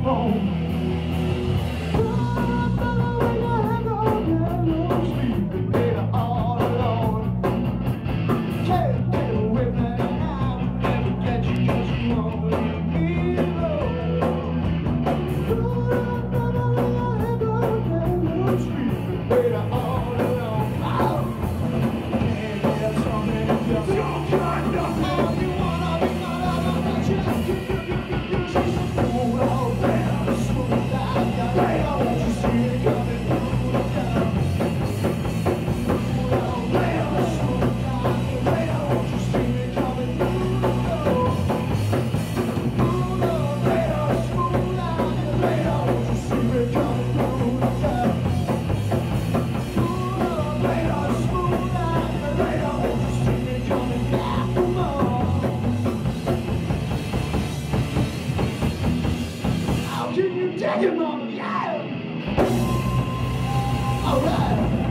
Oh. Dragon Ball, yeah! Alright!